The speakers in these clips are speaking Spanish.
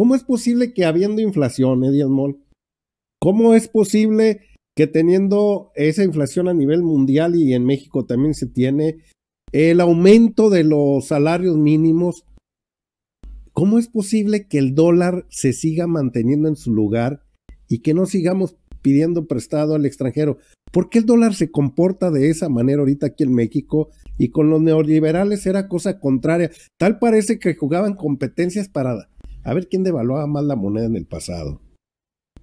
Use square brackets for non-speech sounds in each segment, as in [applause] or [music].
¿Cómo es posible que habiendo inflación, Eddie Moll, cómo es posible que teniendo esa inflación a nivel mundial y en México también se tiene el aumento de los salarios mínimos, ¿cómo es posible que el dólar se siga manteniendo en su lugar y que no sigamos pidiendo prestado al extranjero? ¿Por qué el dólar se comporta de esa manera ahorita aquí en México y con los neoliberales era cosa contraria? Tal parece que jugaban competencias para a ver quién devaluaba más la moneda en el pasado.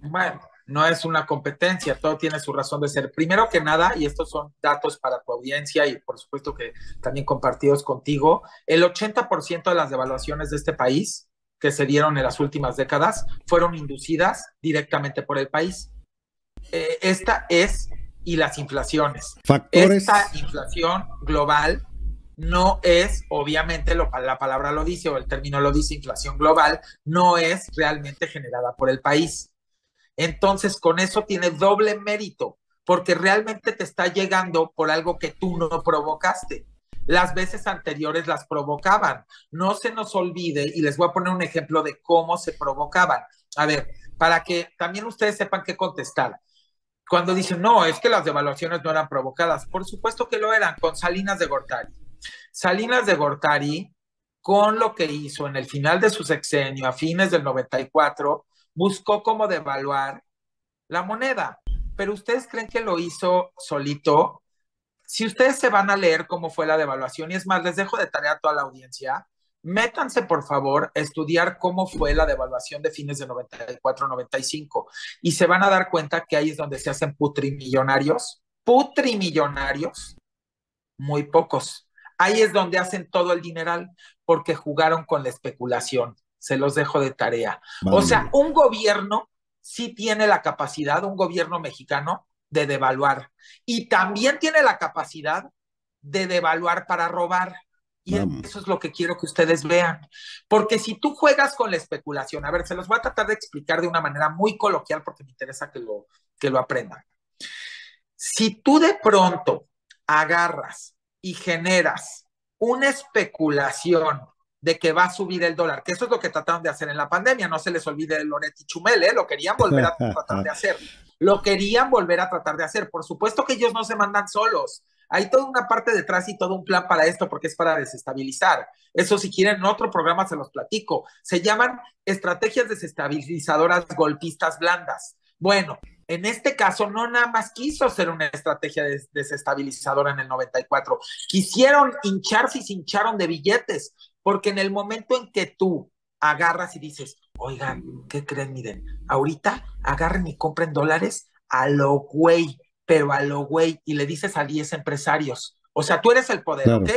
Bueno, no es una competencia, todo tiene su razón de ser. Primero que nada, y estos son datos para tu audiencia y por supuesto que también compartidos contigo, el 80% de las devaluaciones de este país que se dieron en las últimas décadas fueron inducidas directamente por el país. Eh, esta es, y las inflaciones. Factores. Esta inflación global no es, obviamente, lo, la palabra lo dice o el término lo dice, inflación global, no es realmente generada por el país. Entonces, con eso tiene doble mérito, porque realmente te está llegando por algo que tú no provocaste. Las veces anteriores las provocaban. No se nos olvide, y les voy a poner un ejemplo de cómo se provocaban. A ver, para que también ustedes sepan qué contestar cuando dicen, no, es que las devaluaciones no eran provocadas. Por supuesto que lo eran, con Salinas de Gortari. Salinas de Gortari, con lo que hizo en el final de su sexenio, a fines del 94, buscó cómo devaluar la moneda. Pero ustedes creen que lo hizo solito. Si ustedes se van a leer cómo fue la devaluación, y es más, les dejo de tarea a toda la audiencia, métanse por favor a estudiar cómo fue la devaluación de fines de 94-95 y se van a dar cuenta que ahí es donde se hacen putrimillonarios, putrimillonarios, muy pocos. Ahí es donde hacen todo el dineral porque jugaron con la especulación. Se los dejo de tarea. O sea, un gobierno sí tiene la capacidad, un gobierno mexicano, de devaluar. Y también tiene la capacidad de devaluar para robar. Y eso es lo que quiero que ustedes vean. Porque si tú juegas con la especulación, a ver, se los voy a tratar de explicar de una manera muy coloquial porque me interesa que lo, que lo aprendan. Si tú de pronto agarras y generas una especulación de que va a subir el dólar, que eso es lo que trataron de hacer en la pandemia, no se les olvide el Loretti Chumel, ¿eh? lo querían volver a [laughs] tratar de hacer, lo querían volver a tratar de hacer. Por supuesto que ellos no se mandan solos, hay toda una parte detrás y todo un plan para esto, porque es para desestabilizar. Eso si quieren, en otro programa se los platico. Se llaman estrategias desestabilizadoras golpistas blandas. Bueno, en este caso no nada más quiso ser una estrategia desestabilizadora en el 94, quisieron hincharse y se hincharon de billetes, porque en el momento en que tú agarras y dices, oigan, ¿qué creen? Miren, ahorita agarren y compren dólares a lo güey, pero a lo güey, y le dices a 10 empresarios, o sea, tú eres el poder, ¿ok?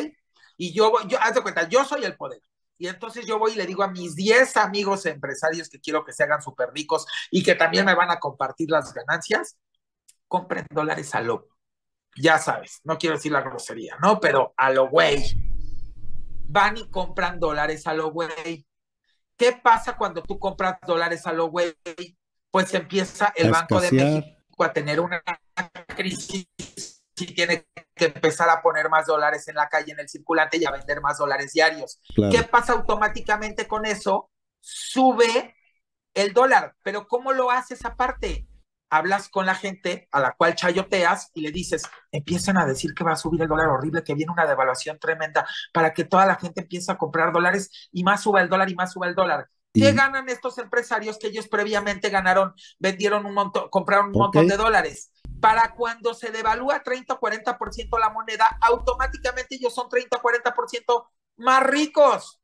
Y yo, yo, haz de cuenta, yo soy el poder. Y entonces yo voy y le digo a mis 10 amigos empresarios que quiero que se hagan súper ricos y que también me van a compartir las ganancias, compren dólares a lo, ya sabes, no quiero decir la grosería, ¿no? Pero a lo güey. Van y compran dólares a lo güey. ¿Qué pasa cuando tú compras dólares a lo güey? Pues empieza el Banco de México a tener una crisis y tiene que empezar a poner más dólares en la calle, en el circulante y a vender más dólares diarios. ¿Qué pasa automáticamente con eso? Sube el dólar, pero ¿cómo lo haces aparte? Hablas con la gente a la cual chayoteas y le dices, empiezan a decir que va a subir el dólar horrible, que viene una devaluación tremenda para que toda la gente empiece a comprar dólares y más suba el dólar y más suba el dólar. ¿Qué ganan estos empresarios que ellos previamente ganaron, vendieron un montón, compraron un montón de dólares? Para cuando se devalúa 30 o 40% la moneda, automáticamente ellos son 30 o 40% más ricos.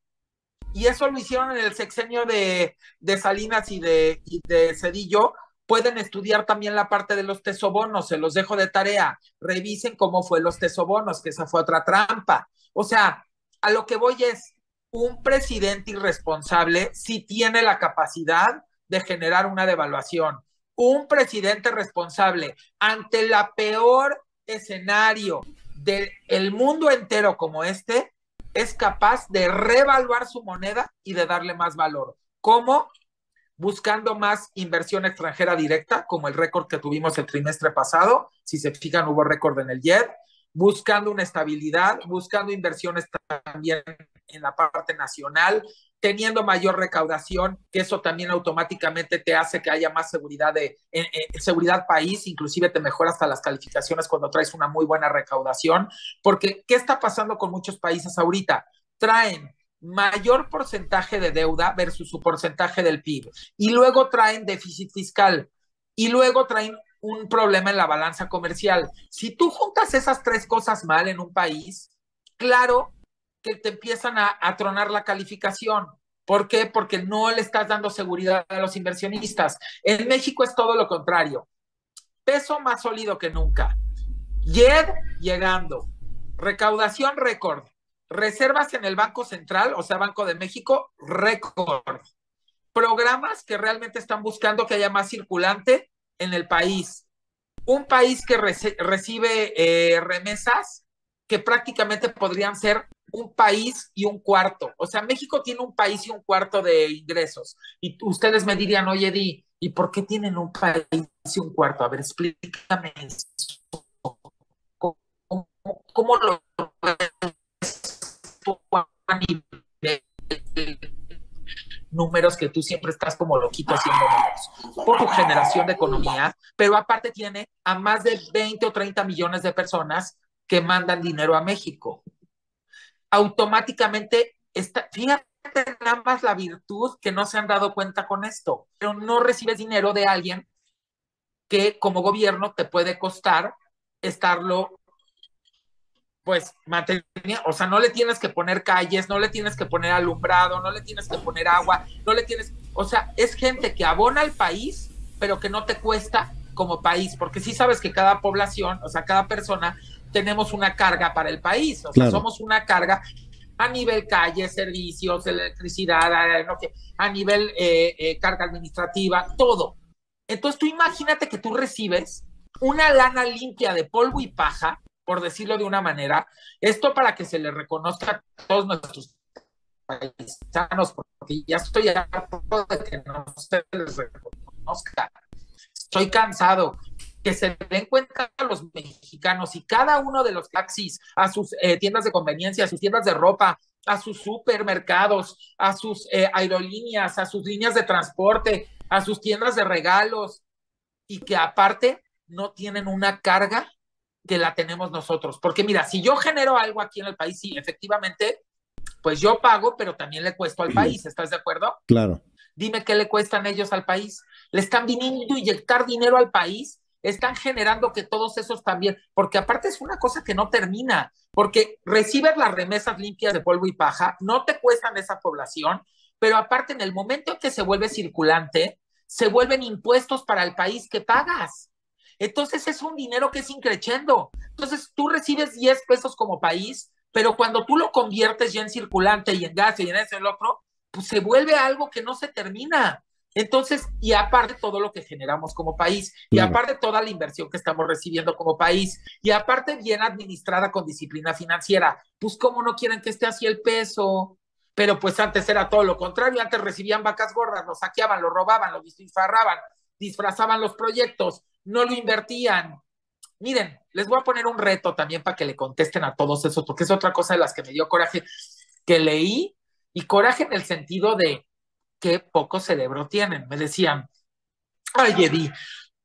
Y eso lo hicieron en el sexenio de, Salinas y de, de Cedillo. Pueden estudiar también la parte de los tesobonos, se los dejo de tarea. Revisen cómo fue los tesobonos, que esa fue otra trampa. O sea, a lo que voy es, un presidente irresponsable si tiene la capacidad de generar una devaluación un presidente responsable ante la peor escenario del mundo entero como este, es capaz de revaluar su moneda y de darle más valor. ¿Cómo? Buscando más inversión extranjera directa, como el récord que tuvimos el trimestre pasado. Si se fijan, hubo récord en el YED. Buscando una estabilidad, buscando inversiones también en la parte nacional, teniendo mayor recaudación, que eso también automáticamente te hace que haya más seguridad de seguridad país, inclusive te mejora hasta las calificaciones cuando traes una muy buena recaudación, porque ¿qué está pasando con muchos países ahorita? Traen mayor porcentaje de deuda versus su porcentaje del PIB y luego traen déficit fiscal y luego traen un problema en la balanza comercial. Si tú juntas esas tres cosas mal en un país, claro te empiezan a, tronar la calificación. ¿Por qué? Porque no le estás dando seguridad a los inversionistas. En México es todo lo contrario. Peso más sólido que nunca. YED llegando. Recaudación récord. Reservas en el Banco Central, o sea, Banco de México, récord. Programas que realmente están buscando que haya más circulante en el país. Un país que recibe eh, remesas que prácticamente podrían ser un país y un cuarto. O sea, México tiene un país y un cuarto de ingresos. Y ustedes me dirían, oye, Di, ¿y por qué tienen un país y un cuarto? A ver, explícame eso. ¿Cómo, lo a nivel números que tú siempre estás como loquito haciendo números por tu generación de economía, pero aparte tiene a más de 20 o 30 millones de personas que mandan dinero a México. Automáticamente, está, fíjate nada más la virtud que no se han dado cuenta con esto, pero no recibes dinero de alguien que como gobierno te puede costar estarlo pues mantenía, o sea, no le tienes que poner calles, no le tienes que poner alumbrado, no le tienes que poner agua, no le tienes, o sea, es gente que abona al país, pero que no te cuesta como país, porque sí sabes que cada población, o sea, cada persona tenemos una carga para el país, o sea, somos una carga a nivel calles, servicios, electricidad, a nivel eh, eh, carga administrativa, todo. Entonces tú imagínate que tú recibes una lana limpia de polvo y paja por decirlo de una manera, esto para que se le reconozca a todos nuestros paisanos, porque ya estoy harto de que no se les reconozca. Estoy cansado que se den cuenta a los mexicanos y cada uno de los taxis, a sus eh, tiendas de conveniencia, a sus tiendas de ropa, a sus supermercados, a sus eh, aerolíneas, a sus líneas de transporte, a sus tiendas de regalos, y que aparte no tienen una carga que la tenemos nosotros. Porque mira, si yo genero algo aquí en el país, sí, efectivamente, pues yo pago, pero también le cuesto al país, ¿estás de acuerdo? Claro. Dime qué le cuestan ellos al país. Le están viniendo a inyectar dinero al país, están generando que todos esos también, porque aparte es una cosa que no termina, porque recibes las remesas limpias de polvo y paja, no te cuestan esa población, pero aparte en el momento en que se vuelve circulante, se vuelven impuestos para el país que pagas. Entonces es un dinero que es increchendo. Entonces tú recibes 10 pesos como país, pero cuando tú lo conviertes ya en circulante y en gas y en ese el otro, pues se vuelve algo que no se termina. Entonces, y aparte todo lo que generamos como país, y aparte toda la inversión que estamos recibiendo como país, y aparte bien administrada con disciplina financiera, pues cómo no quieren que esté así el peso, pero pues antes era todo lo contrario, antes recibían vacas gordas, los saqueaban, los robaban, los disfrazaban, disfrazaban los proyectos, no lo invertían. Miren, les voy a poner un reto también para que le contesten a todos esos, porque es otra cosa de las que me dio coraje, que leí, y coraje en el sentido de qué poco cerebro tienen. Me decían, ay, Eddie,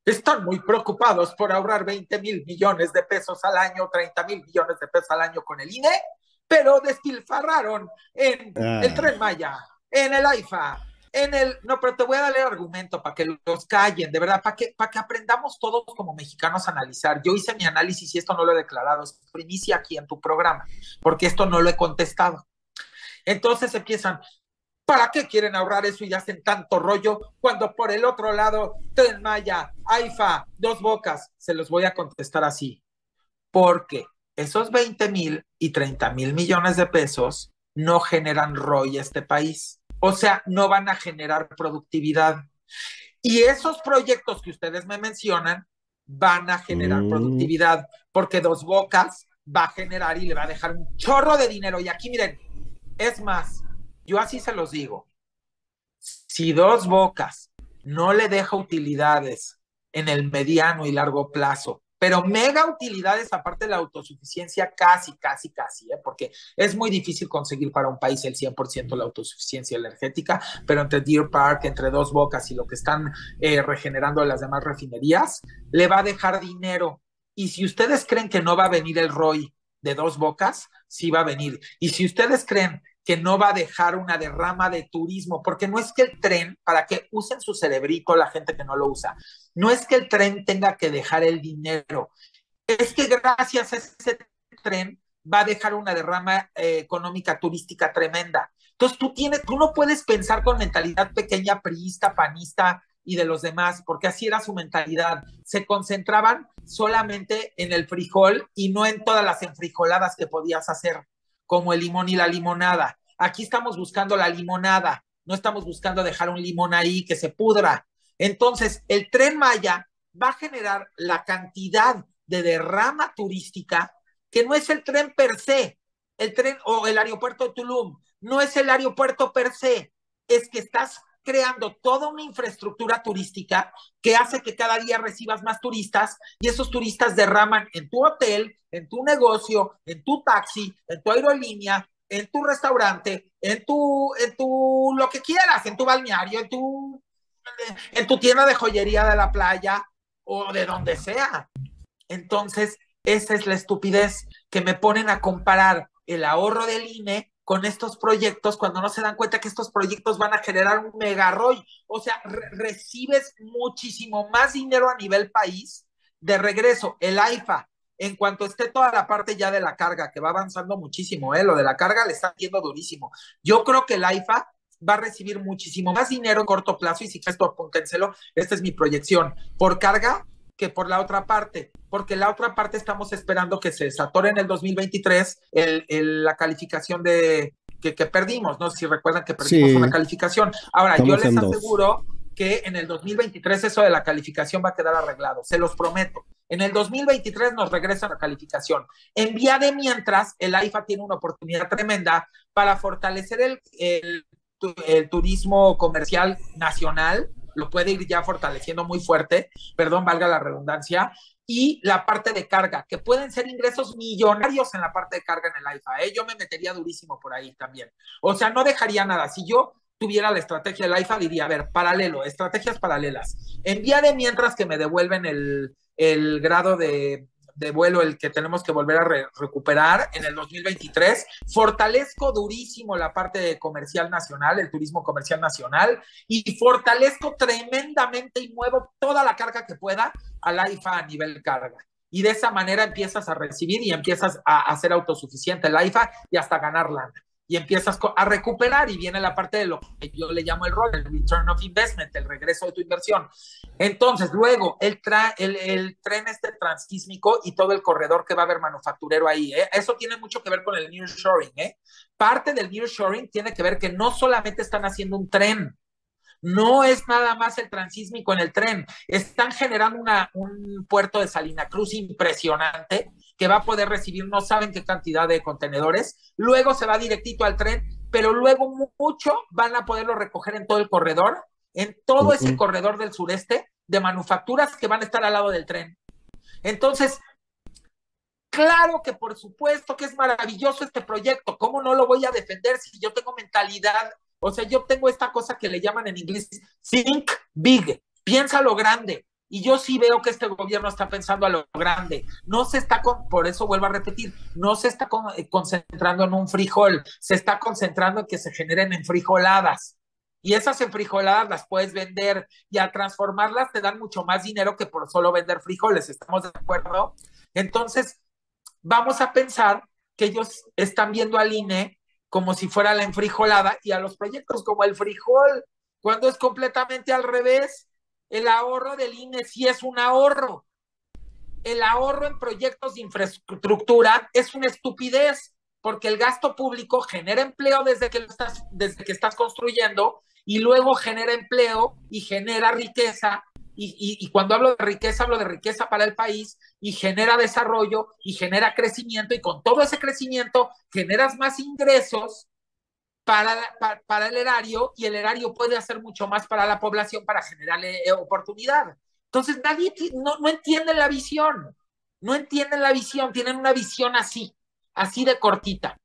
están muy preocupados por ahorrar 20 mil millones de pesos al año, 30 mil millones de pesos al año con el INE, pero despilfarraron en el ah. Tren Maya, en el AIFA, en el, no, pero te voy a dar el argumento para que los callen, de verdad, para que, para que aprendamos todos como mexicanos a analizar. Yo hice mi análisis y esto no lo he declarado, es primicia aquí en tu programa, porque esto no lo he contestado. Entonces empiezan, ¿para qué quieren ahorrar eso y hacen tanto rollo cuando por el otro lado, Tren Maya, AIFA, Dos Bocas, se los voy a contestar así? Porque esos 20 mil y 30 mil millones de pesos no generan ROI a este país o sea, no van a generar productividad. Y esos proyectos que ustedes me mencionan van a generar mm. productividad, porque Dos Bocas va a generar y le va a dejar un chorro de dinero. Y aquí miren, es más, yo así se los digo, si Dos Bocas no le deja utilidades en el mediano y largo plazo pero mega utilidades aparte de la autosuficiencia, casi, casi, casi, ¿eh? porque es muy difícil conseguir para un país el 100% la autosuficiencia energética, pero entre Deer Park, entre Dos Bocas y lo que están eh, regenerando las demás refinerías, le va a dejar dinero. Y si ustedes creen que no va a venir el ROI de Dos Bocas, sí va a venir. Y si ustedes creen que no va a dejar una derrama de turismo, porque no es que el tren, para que usen su cerebrito la gente que no lo usa, no es que el tren tenga que dejar el dinero, es que gracias a ese tren va a dejar una derrama eh, económica turística tremenda. Entonces tú tienes, tú no puedes pensar con mentalidad pequeña, priista, panista y de los demás, porque así era su mentalidad. Se concentraban solamente en el frijol y no en todas las enfrijoladas que podías hacer como el limón y la limonada. Aquí estamos buscando la limonada, no estamos buscando dejar un limón ahí que se pudra. Entonces, el tren Maya va a generar la cantidad de derrama turística que no es el tren per se, el tren o el aeropuerto de Tulum, no es el aeropuerto per se, es que estás creando toda una infraestructura turística que hace que cada día recibas más turistas y esos turistas derraman en tu hotel, en tu negocio, en tu taxi, en tu aerolínea, en tu restaurante, en tu, en tu, lo que quieras, en tu balneario, en tu, en tu tienda de joyería de la playa o de donde sea. Entonces, esa es la estupidez que me ponen a comparar el ahorro del INE con estos proyectos cuando no se dan cuenta que estos proyectos van a generar un mega O sea, recibes muchísimo más dinero a nivel país de regreso. El AIFA, en cuanto esté toda la parte ya de la carga, que va avanzando muchísimo, ¿eh? lo de la carga le está yendo durísimo. Yo creo que el AIFA va a recibir muchísimo más dinero en corto plazo y si esto apúntenselo, esta es mi proyección, por carga que por la otra parte, porque la otra parte estamos esperando que se desatore en el 2023 el, la calificación de que, perdimos, no si recuerdan que perdimos una calificación. Ahora, yo les aseguro que en el 2023 eso de la calificación va a quedar arreglado, se los prometo. En el 2023 nos regresa la calificación. En vía de mientras, el AIFA tiene una oportunidad tremenda para fortalecer el, el, turismo comercial nacional, lo puede ir ya fortaleciendo muy fuerte, perdón, valga la redundancia, y la parte de carga, que pueden ser ingresos millonarios en la parte de carga en el AIFA, ¿eh? yo me metería durísimo por ahí también. O sea, no dejaría nada. Si yo tuviera la estrategia del AIFA, diría, a ver, paralelo, estrategias paralelas. En vía de mientras que me devuelven el, el grado de vuelo el que tenemos que volver a recuperar en el 2023. Fortalezco durísimo la parte comercial nacional, el turismo comercial nacional, y fortalezco tremendamente y muevo toda la carga que pueda al AIFA a nivel carga. Y de esa manera empiezas a recibir y empiezas a, a ser autosuficiente el AIFA y hasta ganar lana y empiezas a recuperar y viene la parte de lo que yo le llamo el rol, el return of investment, el regreso de tu inversión. Entonces, luego, el, el, tren este transísmico y todo el corredor que va a haber manufacturero ahí, ¿eh? eso tiene mucho que ver con el nearshoring. ¿eh? Parte del nearshoring tiene que ver que no solamente están haciendo un tren, no es nada más el transísmico en el tren, están generando una, un puerto de Salina Cruz impresionante que va a poder recibir no saben qué cantidad de contenedores, luego se va directito al tren, pero luego mucho van a poderlo recoger en todo el corredor, en todo ese corredor del sureste de manufacturas que van a estar al lado del tren. Entonces, claro que por supuesto que es maravilloso este proyecto, ¿cómo no lo voy a defender si yo tengo mentalidad? O sea, yo tengo esta cosa que le llaman en inglés think big, piensa lo grande. Y yo sí veo que este gobierno está pensando a lo grande. No se está, con, por eso vuelvo a repetir, no se está eh, concentrando en un frijol, se está concentrando en que se generen enfrijoladas. Y esas enfrijoladas las puedes vender y al transformarlas te dan mucho más dinero que por solo vender frijoles. ¿Estamos de acuerdo? Entonces, vamos a pensar que ellos están viendo al INE como si fuera la enfrijolada y a los proyectos como el frijol, cuando es completamente al revés el ahorro del INE sí es un ahorro. El ahorro en proyectos de infraestructura es una estupidez, porque el gasto público genera empleo desde que, estás, desde que estás construyendo y luego genera empleo y genera riqueza. Y, y cuando hablo de riqueza, hablo de riqueza para el país y genera desarrollo y genera crecimiento y con todo ese crecimiento generas más ingresos para, para, el erario y el erario puede hacer mucho más para la población para generarle eh, oportunidad. Entonces nadie no, no entiende la visión. no entienden la visión, tienen una visión así, así de cortita.